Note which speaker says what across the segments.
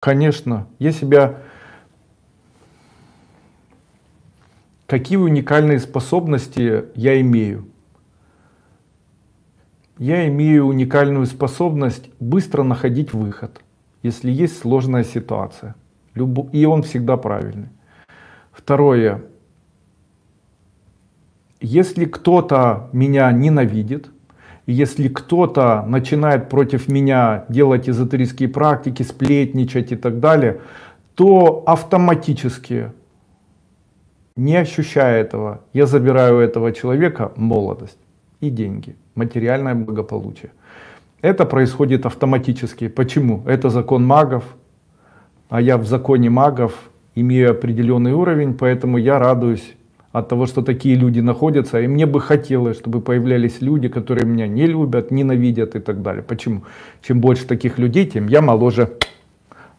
Speaker 1: Конечно, я себя... Какие уникальные способности я имею? Я имею уникальную способность быстро находить выход, если есть сложная ситуация. И он всегда правильный. Второе. Если кто-то меня ненавидит, если кто-то начинает против меня делать эзотерические практики, сплетничать и так далее, то автоматически, не ощущая этого, я забираю у этого человека молодость и деньги, материальное благополучие. Это происходит автоматически. Почему? Это закон магов, а я в законе магов имею определенный уровень, поэтому я радуюсь от того, что такие люди находятся. И мне бы хотелось, чтобы появлялись люди, которые меня не любят, ненавидят и так далее. Почему? Чем больше таких людей, тем я моложе.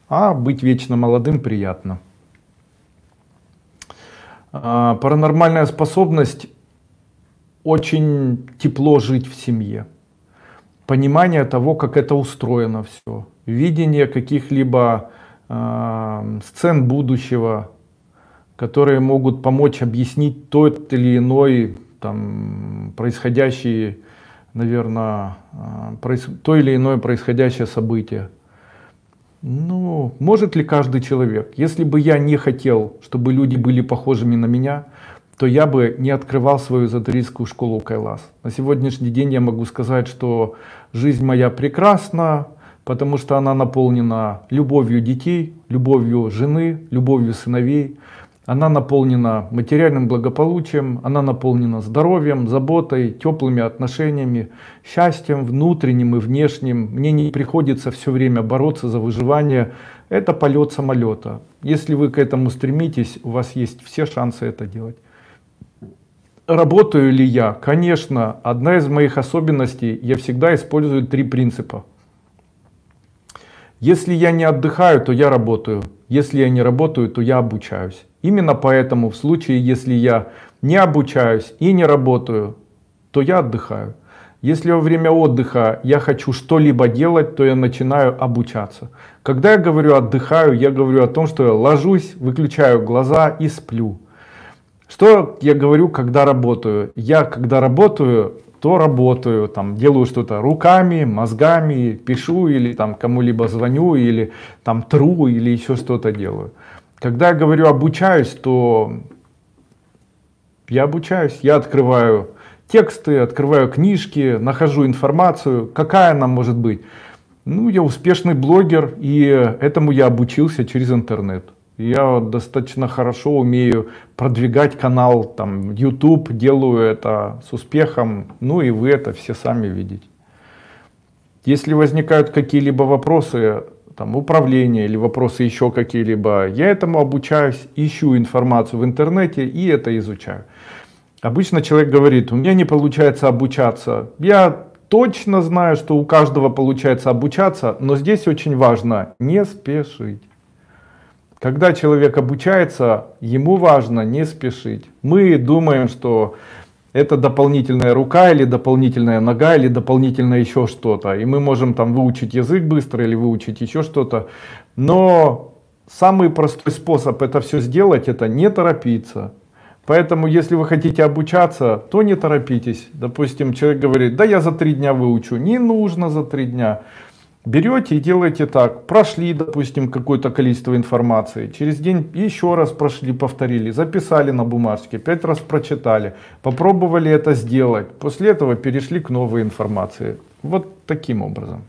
Speaker 1: А быть вечно молодым приятно. А, паранормальная способность очень тепло жить в семье. Понимание того, как это устроено все. Видение каких-либо э, сцен будущего, которые могут помочь объяснить тот или иной там, происходящий, наверное, а, проис... то или иное происходящее событие. Ну, может ли каждый человек? Если бы я не хотел, чтобы люди были похожими на меня, то я бы не открывал свою эзотерическую школу Кайлас. На сегодняшний день я могу сказать, что жизнь моя прекрасна, потому что она наполнена любовью детей, любовью жены, любовью сыновей, она наполнена материальным благополучием, она наполнена здоровьем, заботой, теплыми отношениями, счастьем внутренним и внешним. Мне не приходится все время бороться за выживание. Это полет самолета. Если вы к этому стремитесь, у вас есть все шансы это делать. Работаю ли я? Конечно, одна из моих особенностей, я всегда использую три принципа. Если я не отдыхаю, то я работаю. Если я не работаю, то я обучаюсь. Именно поэтому в случае, если я не обучаюсь и не работаю, то я отдыхаю. Если во время отдыха я хочу что-либо делать, то я начинаю обучаться. Когда я говорю отдыхаю, я говорю о том, что я ложусь, выключаю глаза и сплю. Что я говорю, когда работаю? Я когда работаю, то работаю, там делаю что-то руками, мозгами, пишу или там кому-либо звоню или там тру или еще что-то делаю. Когда я говорю обучаюсь, то я обучаюсь, я открываю тексты, открываю книжки, нахожу информацию, какая она может быть. Ну, я успешный блогер, и этому я обучился через интернет. Я достаточно хорошо умею продвигать канал, там, YouTube, делаю это с успехом, ну и вы это все сами видите. Если возникают какие-либо вопросы, там, управления или вопросы еще какие-либо, я этому обучаюсь, ищу информацию в интернете и это изучаю. Обычно человек говорит, у меня не получается обучаться. Я точно знаю, что у каждого получается обучаться, но здесь очень важно не спешить. Когда человек обучается, ему важно не спешить. Мы думаем, что это дополнительная рука или дополнительная нога или дополнительно еще что-то. И мы можем там выучить язык быстро или выучить еще что-то. Но самый простой способ это все сделать, это не торопиться. Поэтому, если вы хотите обучаться, то не торопитесь. Допустим, человек говорит, да я за три дня выучу. Не нужно за три дня. Берете и делаете так. Прошли, допустим, какое-то количество информации. Через день еще раз прошли, повторили. Записали на бумажке. Пять раз прочитали. Попробовали это сделать. После этого перешли к новой информации. Вот таким образом.